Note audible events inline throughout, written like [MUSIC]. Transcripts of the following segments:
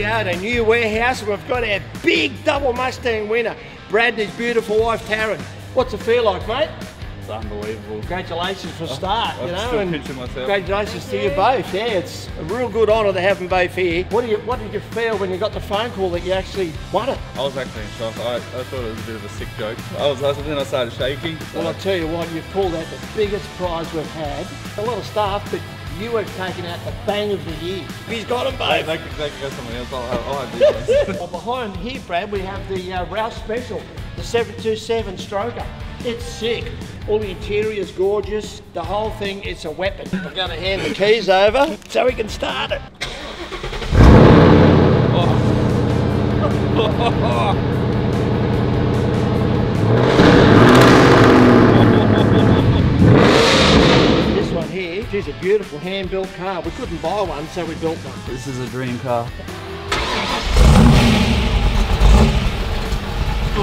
we are at a new warehouse and we've got our big double Mustang winner, Brad and his beautiful wife Taryn. What's it feel like, mate? It's unbelievable. Congratulations for a start, I'm you know, and myself. congratulations to you both. Yeah, it's a real good honour to have them both here. What do you, what did you feel when you got the phone call that you actually won it? I was actually in shock. I, I thought it was a bit of a sick joke. I was, then I started shaking. Well, I'll tell you what, you've pulled out the biggest prize we've had. A lot of staff, but you have taking out the bang of the year. He's got them They, both. they, could, they could go somewhere else. I'll, have- I'll have these ones. [LAUGHS] Well, behind here, Brad, we have the uh, Roush Special, the 727 stroker. It's sick. All the interior's gorgeous. The whole thing, it's a weapon. I'm going to hand the keys over so we can start it. This [LAUGHS] [LAUGHS] is a beautiful hand-built car. We couldn't buy one, so we built one. this is a dream car.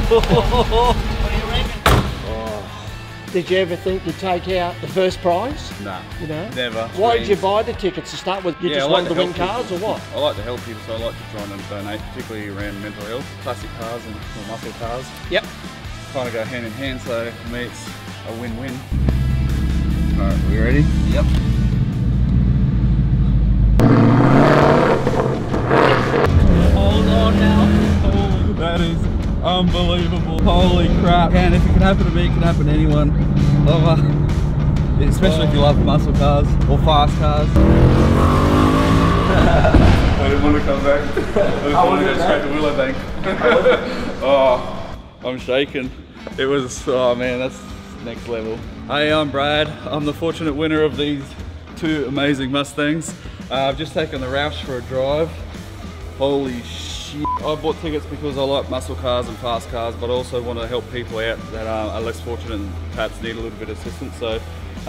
What do you reckon? Did you ever think you'd take out the first prize? Nah, You know? never. Why did you buy the tickets to start with? You Yeah, just like wanted to win help cars or what? I like to help people, so I like to try and um, donate, particularly around mental health. Classic cars and muscle cars Yep. kind of go hand in hand, so for me it's a win-win. All right, we ready? Yep. Hold on now. Oh, that is unbelievable. Holy crap. And if it can happen to me, it can happen to anyone. Love her. Especially if you love muscle cars or fast cars. [LAUGHS] I didn't want to come back. [LAUGHS] I just want to go straight to Willowbank. [LAUGHS] oh, I'm shaking. It was, oh man, that's next level. Hey, I'm Brad. I'm the fortunate winner of these two amazing Mustangs. Uh, I've just taken the Roush for a drive. Holy shit. I bought tickets because I like muscle cars and fast cars, but I also want to help people out that uh, are less fortunate and perhaps need a little bit of assistance. So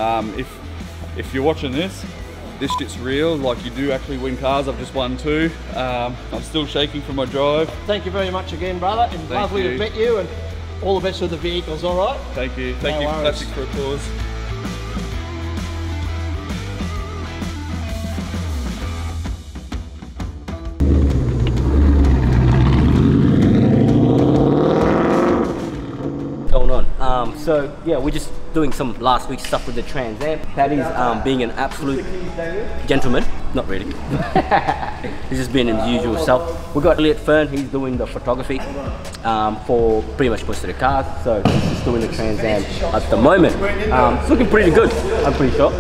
um, if, if you're watching this, this shit's real, like you do actually win cars. I've just won two. Um, I'm still shaking from my drive. Thank you very much again, brother, and Thank lovely to you. meet you, and all the best with the vehicles, all right? Thank you. Thank No you, worries. Classics for a Cause. going on. Um, so yeah, we're just doing some last week stuff with the Trans Am. Paddy's um, being an absolute gentleman. Not really. [LAUGHS] he's just being his usual self. We've got Elliot Fern. He's doing the photography um, for pretty much most of the cars. So he's just doing the Trans Am at the moment. Um, it's looking pretty good. I'm pretty sure.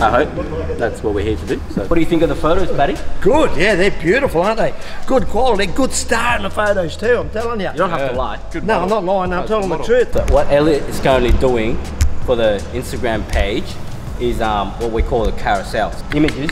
I hope that's what we're here to do. So, what do you think of the photos, Paddy? Good, yeah, they're beautiful, aren't they? Good quality, good star in the photos too, I'm telling you. You don't have to lie. Good No, I'm not lying, I'm That's telling the truth. But what Elliot is currently doing for the Instagram page is um, what we call the carousel. Images.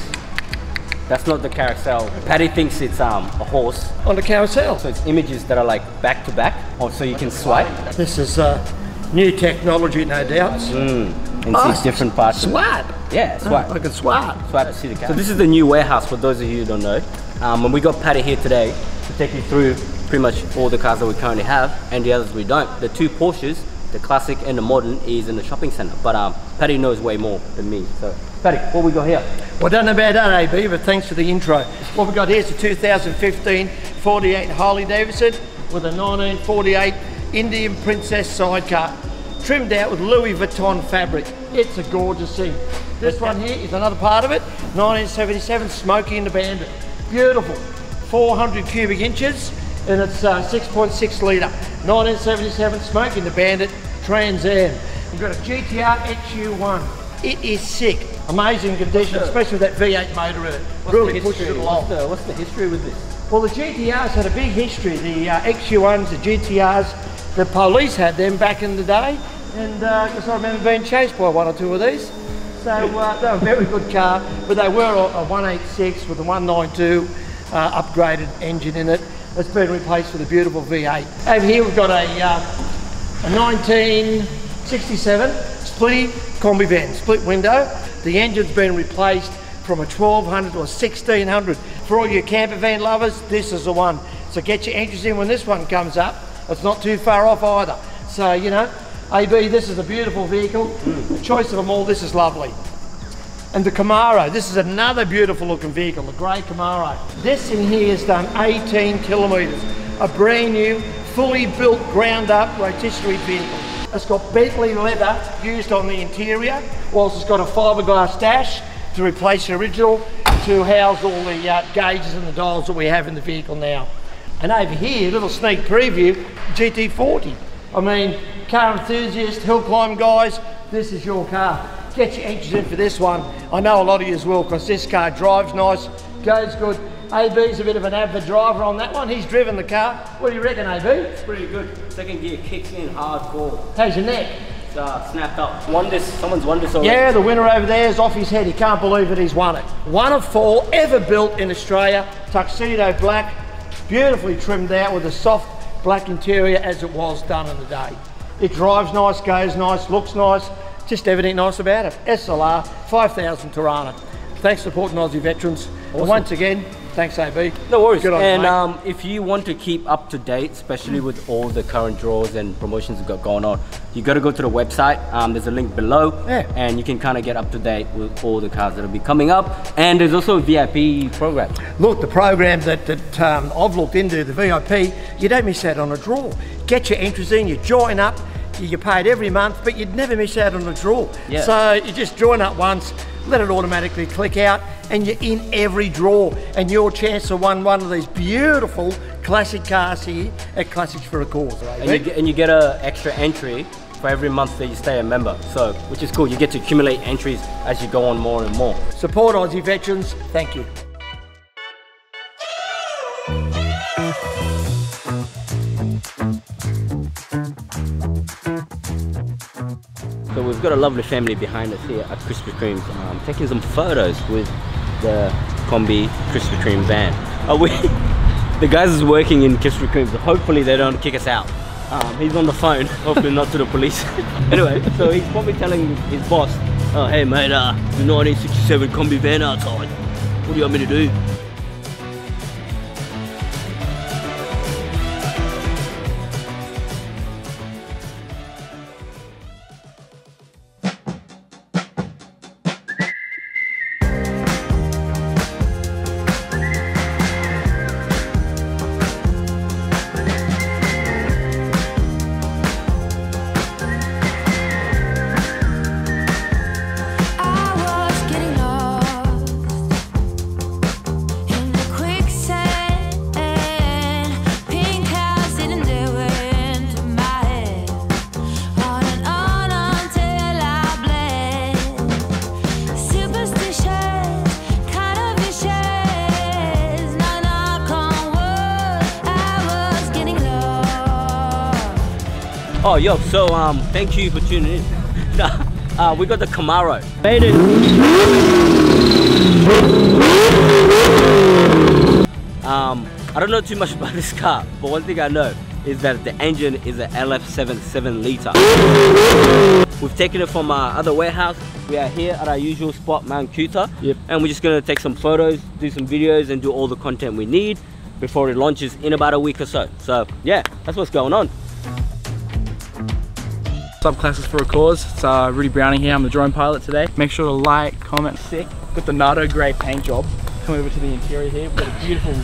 That's not the carousel. Paddy thinks it's um, a horse. On the carousel. So it's images that are like back to back, or so you can swipe This is uh, new technology, no doubt. and Oh, see different parts. Swipe. Yeah, swipe. I can swipe. Swipe to see the car. So this is the new warehouse for those of you who don't know. Um, and we got Paddy here today to take you through pretty much all the cars that we currently have and the others we don't. The two Porsches, the classic and the modern, is in the shopping center. But um, Paddy knows way more than me. So Paddy, what we got here? Well, I don't know about that, AB, but thanks for the intro. What we've got here is a 2015 48 Harley Davidson with a 1948 Indian Princess sidecar, trimmed out with Louis Vuitton fabric. It's a gorgeous thing. This one here is another part of it, 1977 Smokey and the Bandit. Beautiful, 400 cubic inches, and it's uh, 6.6 litre. 1977 Smokey and the Bandit Trans Am. We've got a GTR XU1. It is sick. Amazing condition, especially with that V8 motor in it. really pushes it along. What's the, what's the history with this? Well, the GTRs had a big history. The uh, XU1s, the GTRs, the police had them back in the day, and because I remember being chased by one or two of these. So uh, they were a very good car, but they were a, a 186 with a 192 uh, upgraded engine in it. It's been replaced with a beautiful V8. Over here we've got a, uh, a 1967 splitty combi van, split window. The engine's been replaced from a 1200 to a 1600. For all your camper van lovers, this is the one. So get your entries in when this one comes up. It's not too far off either. So, you know, AB, this is a beautiful vehicle. The choice of them all, this is lovely. And the Camaro, this is another beautiful looking vehicle, the grey Camaro. This in here has done 18 kilometres. A brand new, fully built, ground up rotisserie vehicle. It's got Bentley leather used on the interior, whilst it's got a fiberglass dash to replace the original to house all the uh, gauges and the dials that we have in the vehicle now. And over here, little sneak preview, GT40. I mean, car enthusiast, hill climb guys, this is your car. Get your entries in for this one. I know a lot of you will because this car drives nice, goes good. AB's a bit of an avid driver on that one. He's driven the car. What do you reckon, AB? It's pretty good. Second gear kicks in hardcore. How's your neck? It's uh, snapped up. Won this, someone's won this already. Yeah, the winner over there is off his head. He can't believe it, he's won it. One of four ever built in Australia. Tuxedo black, beautifully trimmed out with a soft black interior as it was done in the day. It drives nice, goes nice, looks nice, just everything nice about it. SLR 5000 Torana. Thanks Port and Aussie veterans. And once again, thanks AB. No worries. Good on and um, if you want to keep up to date, especially with all the current draws and promotions we've got going on, you got to go to the website. Um, there's a link below, Yeah. and you can kind of get up to date with all the cars that'll be coming up. And there's also a VIP program. Look, the program that, that um, I've looked into, the VIP, you don't miss out on a draw. Get your entries in, you join up, you get paid every month, but you'd never miss out on a draw. Yeah. So you just join up once, let it automatically click out, and you're in every draw. And your chance to win one of these beautiful classic cars here at Classics for a Cause. Eh, and you, get, and you get a extra entry for every month that you stay a member. So, which is cool. You get to accumulate entries as you go on more and more. Support Aussie veterans. Thank you. So we've got a lovely family behind us here at Krispy Kreme's, um, taking some photos with the Combi Krispy Kreme van. Are we? [LAUGHS] the guys is working in Krispy Kreme, so hopefully they don't kick us out. Um, he's on the phone, [LAUGHS] hopefully not to the police. [LAUGHS] anyway, so he's probably telling his boss, "Oh hey mate, uh, the 1967 Combi van outside. What do you want me to do?" Oh yo, so um, thank you for tuning in. [LAUGHS] uh, we got the Camaro. Made it. Um, I don't know too much about [LAUGHS] this car, but one thing I know is that the engine is an LS7 7 liter. We've taken it from our other warehouse. We are here at our usual spot, Mount Coot-tha. Yep. And we're just gonna take some photos, do some videos, and do all the content we need before it launches in about a week or so. So yeah, that's what's going on. Sub Classics for a Cause. It's uh, Rudy Browning here. I'm the drone pilot today. Make sure to like, comment, sick. Got the Nardo grey paint job. Come over to the interior here. We've got a beautiful,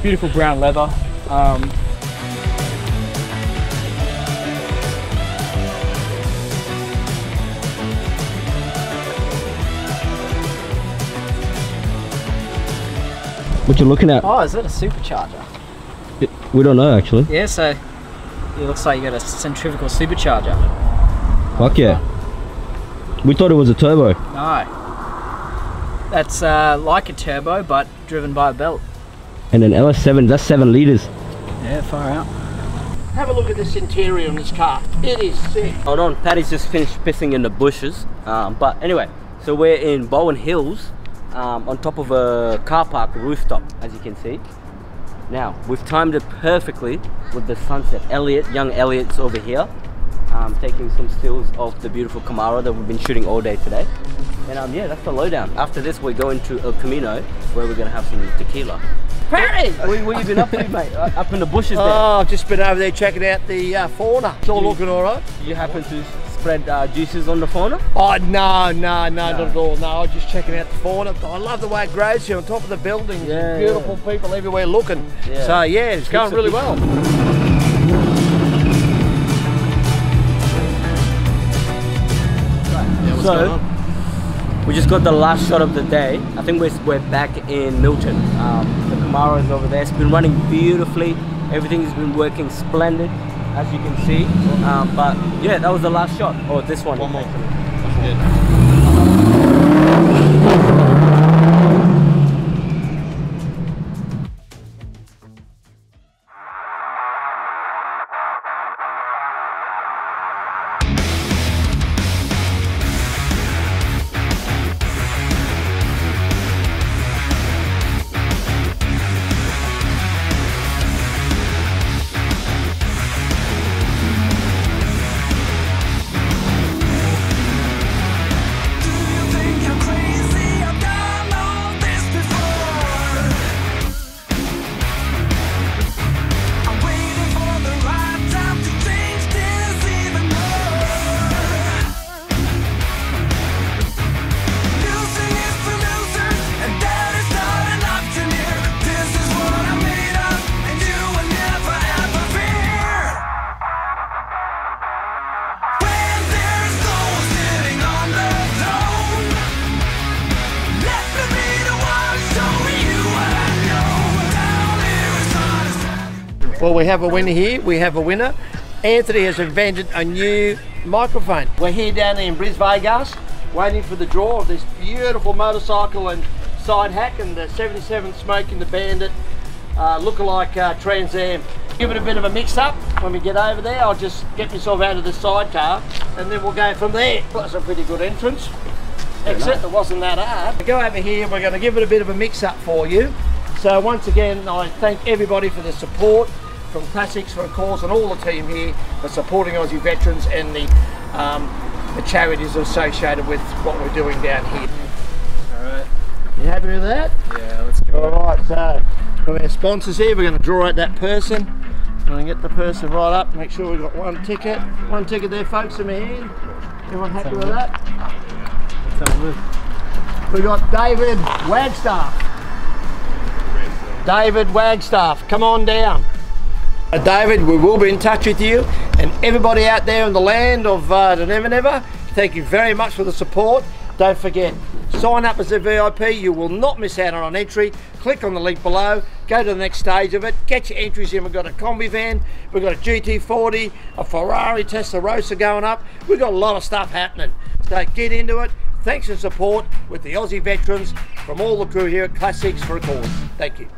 beautiful brown leather. Um, What you looking at? Oh, is that a supercharger? We don't know actually. Yeah, so it looks like you got a centrifugal supercharger. Fuck yeah. We thought it was a turbo. No. That's uh, like a turbo, but driven by a belt. And an LS7, that's 7 litres. Yeah, far out. Have a look at this interior on this car. It is sick. Hold on, Paddy's just finished pissing in the bushes. Um, but anyway, so we're in Bowen Hills um, on top of a car park rooftop, as you can see. Now, we've timed it perfectly with the sunset. Elliot, young Elliot's over here, um, taking some stills of the beautiful Camaro that we've been shooting all day today. And um, yeah, that's the lowdown. After this, we're going to El Camino, where we're gonna have some tequila. Paddy! What, what you been up to, mate? Uh, Up in the bushes there. Oh, I've just been over there checking out the uh, fauna. It's all looking all right. You happen to spread uh, juices on the fauna? Oh no, no, no, not at all. No, I was just checking out the fauna. I love the way it grows here on top of the buildings. Yeah, Beautiful people everywhere looking. Yeah. So yeah, it's going of really well. So, we just got the last shot of the day. I think we're, we're back in Milton. Um, the Camaro is over there. It's been running beautifully. Everything's been working splendid, as you can see. Um, but yeah, that was the last shot. Or this one. One more. Well, we have a winner here. We have a winner. Anthony has invented a new microphone. We're here down there in Bris Vegas, waiting for the draw of this beautiful motorcycle and side hack and the 77 Smoke and the Bandit uh, lookalike uh, Trans Am. Give it a bit of a mix up when we get over there. I'll just get myself out of the sidecar and then we'll go from there. That's a pretty good entrance. Except it wasn't that hard. Go over here, we're going to give it a bit of a mix up for you. So once again, I thank everybody for the support from Classics for a Cause and all the team here for supporting Aussie veterans and the, um, the charities associated with what we're doing down here. Alright. You happy with that? Yeah, let's go. All right, so got our sponsors here. We're going to draw out that person. I'm going to get the person right up. Make sure we've got one ticket. One ticket there, folks, in my hand. Everyone happy with that? Let's have a look. We got David Wagstaff. David Wagstaff, come on down. Uh, David, we will be in touch with you and everybody out there in the land of uh, the Never Never. Thank you very much for the support. Don't forget, sign up as a VIP. You will not miss out on an entry. Click on the link below. Go to the next stage of it. Get your entries in. We've got a combi van. We've got a GT40, a Ferrari Testarossa going up. We've got a lot of stuff happening. So get into it. Thanks for support with the Aussie veterans from all the crew here at Classics for a Cause. Thank you.